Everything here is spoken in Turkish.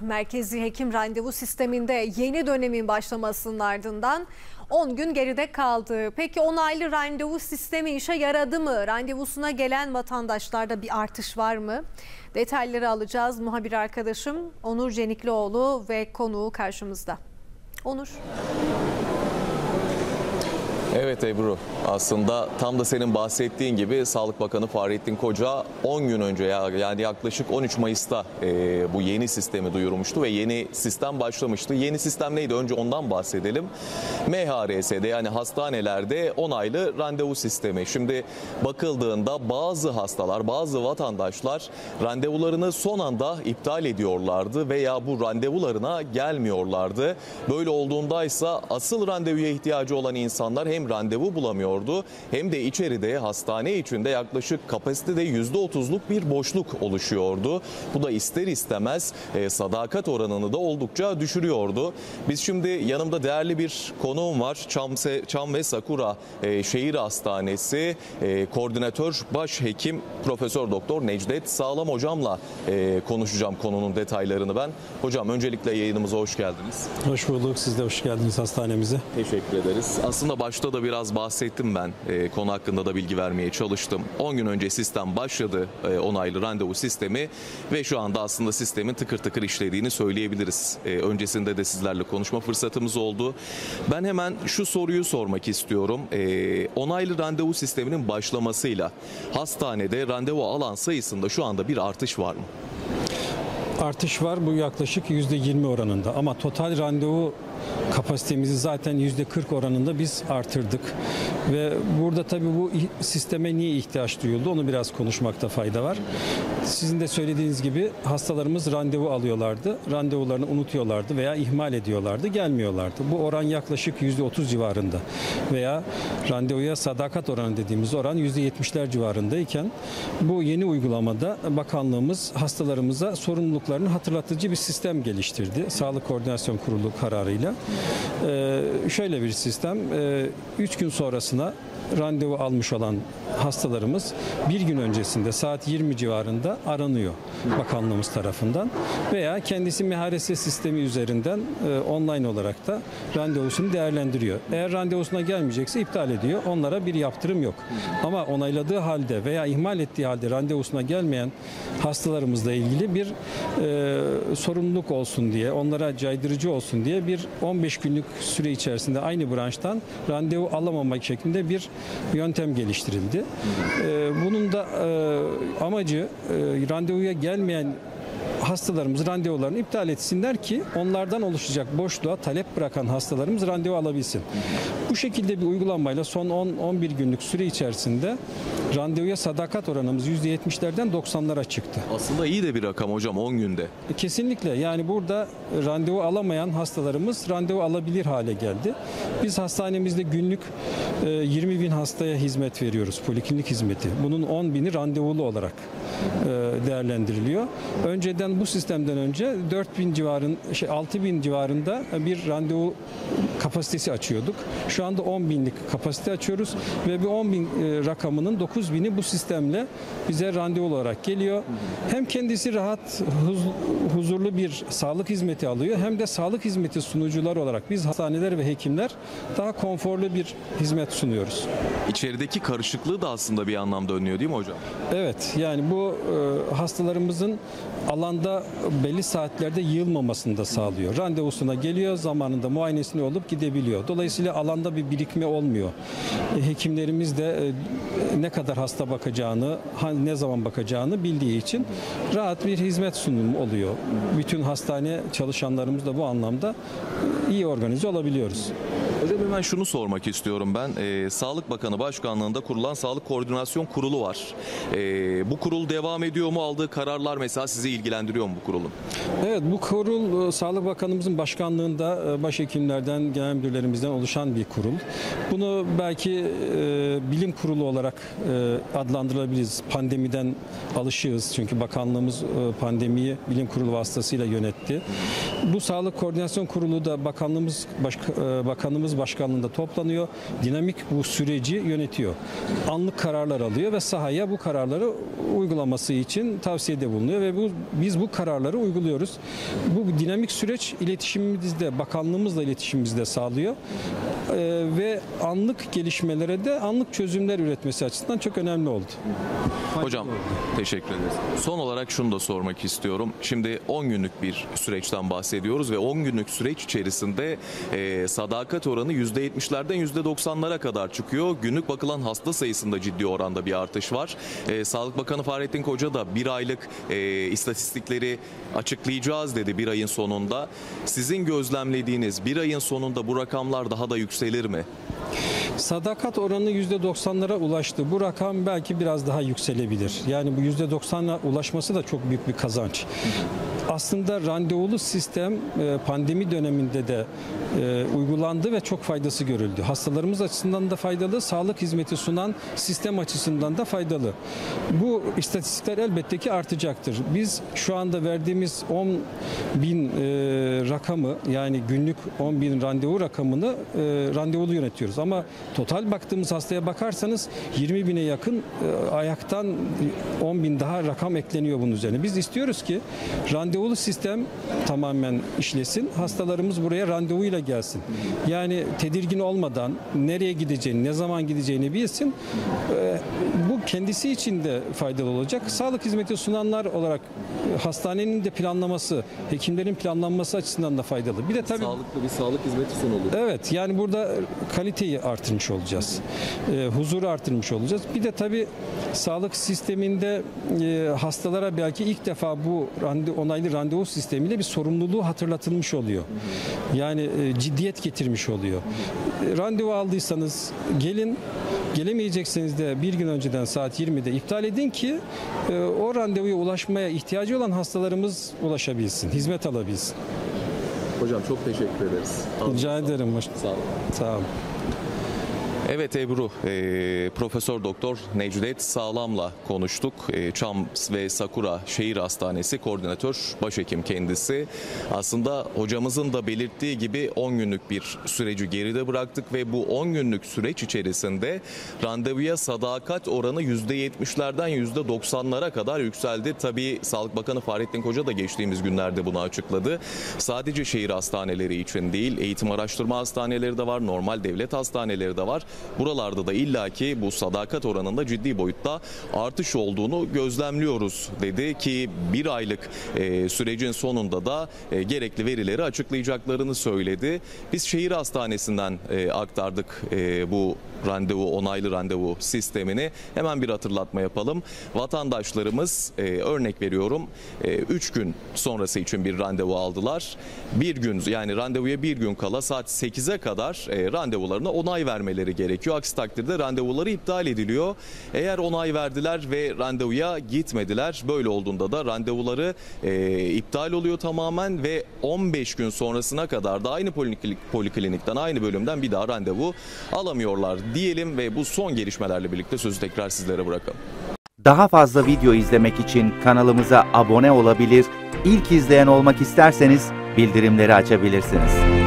Merkezi hekim randevu sisteminde yeni dönemin başlamasının ardından 10 gün geride kaldı. Peki onaylı randevu sistemi işe yaradı mı? Randevusuna gelen vatandaşlarda bir artış var mı? Detayları alacağız. Muhabir arkadaşım Onur Ceniklioğlu ve konuğu karşımızda. Onur. Evet Ebru aslında tam da senin bahsettiğin gibi Sağlık Bakanı Fahrettin Koca 10 gün önce ya yani yaklaşık 13 Mayıs'ta e, bu yeni sistemi duyurmuştu ve yeni sistem başlamıştı. Yeni sistem neydi? Önce ondan bahsedelim. MHRS'de yani hastanelerde onaylı randevu sistemi. Şimdi bakıldığında bazı hastalar, bazı vatandaşlar randevularını son anda iptal ediyorlardı veya bu randevularına gelmiyorlardı. Böyle olduğundaysa asıl randevuya ihtiyacı olan insanlar hem randevu bulamıyordu hem de içeride hastane içinde yaklaşık kapasitede %30'luk bir boşluk oluşuyordu. Bu da ister istemez e, sadakat oranını da oldukça düşürüyordu. Biz şimdi yanımda değerli bir konuğum var. Çam, Çam ve Sakura e, Şehir Hastanesi e, koordinatör başhekim Profesör Doktor Necdet Sağlam hocamla e, konuşacağım konunun detaylarını ben. Hocam öncelikle yayınımıza hoş geldiniz. Hoş bulduk. Siz de hoş geldiniz hastanemize. Teşekkür ederiz. Aslında başta da biraz bahsettim ben. E, konu hakkında da bilgi vermeye çalıştım. 10 gün önce sistem başladı. E, onaylı randevu sistemi ve şu anda aslında sistemin tıkır tıkır işlediğini söyleyebiliriz. E, öncesinde de sizlerle konuşma fırsatımız oldu. Ben hemen şu soruyu sormak istiyorum. E, onaylı randevu sisteminin başlamasıyla hastanede randevu alan sayısında şu anda bir artış var mı? Artış var bu yaklaşık %20 oranında ama total randevu kapasitemizi zaten %40 oranında biz artırdık. Ve burada tabii bu sisteme niye ihtiyaç duyuldu onu biraz konuşmakta fayda var. Sizin de söylediğiniz gibi hastalarımız randevu alıyorlardı. Randevularını unutuyorlardı veya ihmal ediyorlardı, gelmiyorlardı. Bu oran yaklaşık %30 civarında veya randevuya sadakat oranı dediğimiz oran %70'ler civarındayken bu yeni uygulamada bakanlığımız hastalarımıza sorumluluklarını hatırlatıcı bir sistem geliştirdi. Sağlık Koordinasyon Kurulu kararıyla. Ee, şöyle bir sistem, 3 gün sonrasına randevu almış olan hastalarımız bir gün öncesinde saat 20 civarında aranıyor bakanlığımız tarafından veya kendisi MHRS sistemi üzerinden e, online olarak da randevusunu değerlendiriyor. Eğer randevusuna gelmeyecekse iptal ediyor. Onlara bir yaptırım yok. Ama onayladığı halde veya ihmal ettiği halde randevusuna gelmeyen hastalarımızla ilgili bir e, sorumluluk olsun diye, onlara caydırıcı olsun diye bir 15 günlük süre içerisinde aynı branştan randevu alamamak şeklinde bir yöntem geliştirildi. Ee, bunun da e, amacı e, randevuya gelmeyen hastalarımız randevularını iptal etsinler ki onlardan oluşacak boşluğa talep bırakan hastalarımız randevu alabilsin. Bu şekilde bir uygulamayla son 10-11 günlük süre içerisinde randevuya sadakat oranımız %70'lerden 90'lara çıktı. Aslında iyi de bir rakam hocam 10 günde. Kesinlikle yani burada randevu alamayan hastalarımız randevu alabilir hale geldi. Biz hastanemizde günlük 20 bin hastaya hizmet veriyoruz, poliklinik hizmeti. Bunun 10 bini randevulu olarak değerlendiriliyor. Önceden bu sistemden önce 4 bin civarın, şey 6 bin civarında bir randevu kapasitesi açıyorduk. Şu anda 10 binlik kapasite açıyoruz ve bu 10 bin rakamının 9 bini bu sistemle bize randevu olarak geliyor. Hem kendisi rahat, huzurlu bir sağlık hizmeti alıyor hem de sağlık hizmeti sunucular olarak biz hastaneler ve hekimler daha konforlu bir hizmet sunuyoruz. İçerideki karışıklığı da aslında bir anlamda önlüyor değil mi hocam? Evet yani bu e, hastalarımızın alanda belli saatlerde yığılmamasını da sağlıyor. Randevusuna geliyor, zamanında muayenesini olup gidebiliyor. Dolayısıyla alanda bir birikme olmuyor. E, hekimlerimiz de e, ne kadar hasta bakacağını, ne zaman bakacağını bildiği için rahat bir hizmet sunumu oluyor. Bütün hastane çalışanlarımız da bu anlamda iyi organize olabiliyoruz. Hocam hemen şunu sormak istiyorum ben. Ee, Sağlık Bakanı Başkanlığı'nda kurulan Sağlık Koordinasyon Kurulu var. Ee, bu kurul devam ediyor mu? Aldığı kararlar mesela sizi ilgilendiriyor mu bu kurulun? Evet bu kurul Sağlık Bakanımızın başkanlığında başhekimlerden, genel müdürlerimizden oluşan bir kurul. Bunu belki e, bilim kurulu olarak e, adlandırabiliriz. Pandemiden alışığız çünkü bakanlığımız e, pandemiyi bilim kurulu vasıtasıyla yönetti. Bu Sağlık Koordinasyon Kurulu da Bakanlığımız baş, e, Başkanlığında toplanıyor. Dinamik bu süreci yönetiyor. Anlık kararlar alıyor ve sahaya bu kararları uygulaması için tavsiyede bulunuyor ve bu biz bu kararları uyguluyoruz. Bu dinamik süreç iletişimimizde bakanlığımızla iletişimimizde sağlıyor. E, ve anlık gelişmelere de anlık çözümler üretmesi açısından çok önemli oldu. Hocam teşekkür ederiz. Son olarak şunu da sormak istiyorum. Şimdi 10 günlük bir süreçten bahsediyoruz ve 10 günlük süreç içerisinde e, sadakat oranı %70'lerden %90'lara kadar çıkıyor. Günlük bakılan hasta sayısında ciddi oranda bir artış var. E, Sağlık Bakanı Fahrettin Koca da bir aylık e, istatistikleri açıklayacağız dedi bir ayın sonunda. Sizin gözlemlediğiniz bir ayın sonunda bu rakamlar daha da yükselir mi? Sadakat oranı %90'lara ulaştı. Bu rakam belki biraz daha yükselebilir. Yani bu %90'a ulaşması da çok büyük bir kazanç. Aslında randevulu sistem e, pandemi döneminde de e, uygulandı ve çok faydası görüldü. Hastalarımız açısından da faydalı, sağlık hizmeti sunan sistem açısından da faydalı. Bu istatistikler elbette ki artacaktır. Biz şu anda verdiğimiz 10 bin e, rakamı yani günlük 10 bin randevu rakamını randevulu yönetiyoruz. Ama total baktığımız hastaya bakarsanız 20 bine yakın ayaktan 10 bin daha rakam ekleniyor bunun üzerine. Biz istiyoruz ki randevulu sistem tamamen işlesin. Hastalarımız buraya randevuyla gelsin. Yani tedirgin olmadan nereye gideceğini, ne zaman gideceğini bilsin. E, bu kendisi için de faydalı olacak. Sağlık hizmeti sunanlar olarak e, hastanenin de planlaması, hekimlerin planlanması açısından da faydalı. Bir de tabii Sağlıklı bir sağlık hizmeti sunulur. Evet yani burada kaliteyi artırmış olacağız. E, huzuru artırmış olacağız. Bir de tabii sağlık sisteminde e, hastalara belki ilk defa bu rande, onaylı randevu sistemiyle bir sorumluluğu hatırlatılmış oluyor. Yani e, ciddiyet getirmiş oluyor. Randevu aldıysanız gelin Gelemeyecekseniz de bir gün önceden saat 20'de iptal edin ki e, o randevuya ulaşmaya ihtiyacı olan hastalarımız ulaşabilsin, hizmet alabilsin. Hocam çok teşekkür ederiz. Rica ederim. Sağ olun. sağ olun. Evet Ebru, e, Profesör Doktor Necdet Sağlam'la konuştuk. E, Çam ve Sakura Şehir Hastanesi koordinatör başhekim kendisi. Aslında hocamızın da belirttiği gibi 10 günlük bir süreci geride bıraktık ve bu 10 günlük süreç içerisinde randevuya sadakat oranı %70'lerden %90'lara kadar yükseldi. Tabii Sağlık Bakanı Fahrettin Koca da geçtiğimiz günlerde bunu açıkladı. Sadece şehir hastaneleri için değil, eğitim araştırma hastaneleri de var, normal devlet hastaneleri de var. Buralarda da illaki bu sadakat oranında ciddi boyutta artış olduğunu gözlemliyoruz dedi ki bir aylık e, sürecin sonunda da e, gerekli verileri açıklayacaklarını söyledi. Biz şehir hastanesinden e, aktardık bu randevu onaylı randevu sistemini. Hemen bir hatırlatma yapalım. Vatandaşlarımız örnek veriyorum 3 gün sonrası için bir randevu aldılar. Bir gün yani randevuya bir gün kala saat 8'e kadar randevularına onay vermeleri gerekiyor. Aksi takdirde randevuları iptal ediliyor. Eğer onay verdiler ve randevuya gitmediler böyle olduğunda da randevuları e, iptal oluyor tamamen ve 15 gün sonrasına kadar da aynı poliklinik, poliklinikten aynı bölümden bir daha randevu alamıyorlar diyelim ve bu son gelişmelerle birlikte sözü tekrar sizlere bırakalım. Daha fazla video izlemek için kanalımıza abone olabilir, ilk izleyen olmak isterseniz bildirimleri açabilirsiniz.